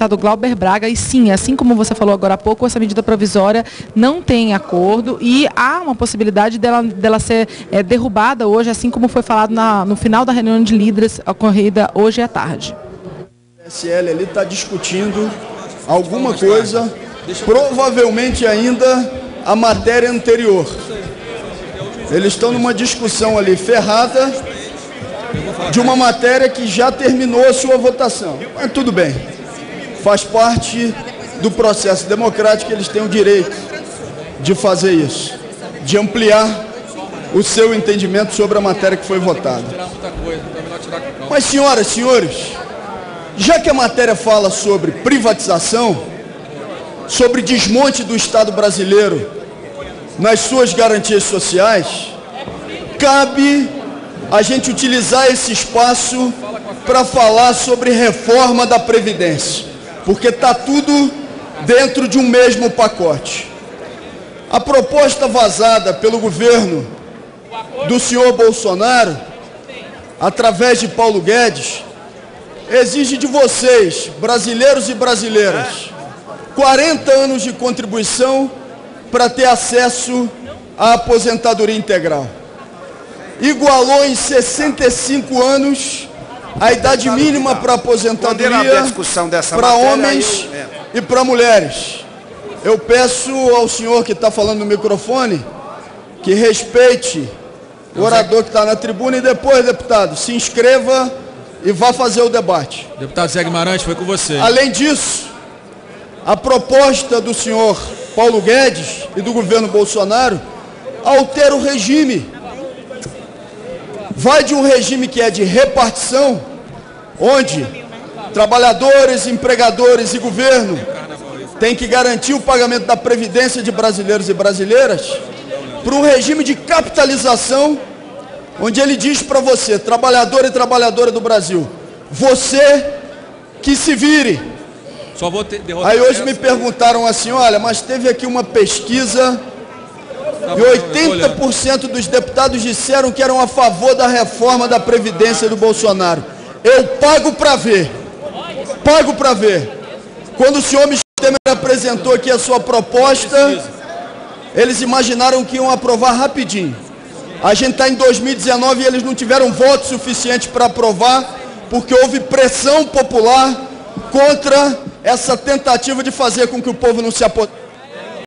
deputado Glauber Braga. E sim, assim como você falou agora há pouco, essa medida provisória não tem acordo e há uma possibilidade dela, dela ser é, derrubada hoje, assim como foi falado na, no final da reunião de líderes ocorrida hoje à tarde. O PSL está discutindo alguma coisa, provavelmente ainda a matéria anterior. Eles estão numa discussão ali ferrada de uma matéria que já terminou a sua votação. Mas tudo bem, faz parte do processo democrático, eles têm o direito de fazer isso, de ampliar o seu entendimento sobre a matéria que foi votada. Mas, senhoras e senhores, já que a matéria fala sobre privatização, sobre desmonte do Estado brasileiro nas suas garantias sociais, cabe a gente utilizar esse espaço para falar sobre reforma da Previdência, porque está tudo dentro de um mesmo pacote. A proposta vazada pelo governo do senhor Bolsonaro, através de Paulo Guedes, exige de vocês, brasileiros e brasileiras, 40 anos de contribuição para ter acesso à aposentadoria integral. Igualou em 65 anos a idade mínima para aposentadoria para homens e para mulheres. Eu peço ao senhor que está falando no microfone que respeite o orador que está na tribuna e depois, deputado, se inscreva e vá fazer o debate. Deputado Zé Guimarães, foi com você. Além disso, a proposta do senhor Paulo Guedes e do governo Bolsonaro altera o regime. Vai de um regime que é de repartição, onde trabalhadores, empregadores e governo têm que garantir o pagamento da previdência de brasileiros e brasileiras, para um regime de capitalização, onde ele diz para você, trabalhador e trabalhadora do Brasil, você que se vire, Aí hoje me perguntaram assim, olha, mas teve aqui uma pesquisa e 80% dos deputados disseram que eram a favor da reforma da Previdência do Bolsonaro. Eu pago para ver. Pago para ver. Quando o senhor Michel Temer apresentou aqui a sua proposta, eles imaginaram que iam aprovar rapidinho. A gente está em 2019 e eles não tiveram votos suficientes para aprovar, porque houve pressão popular contra essa tentativa de fazer com que o povo não se aposente.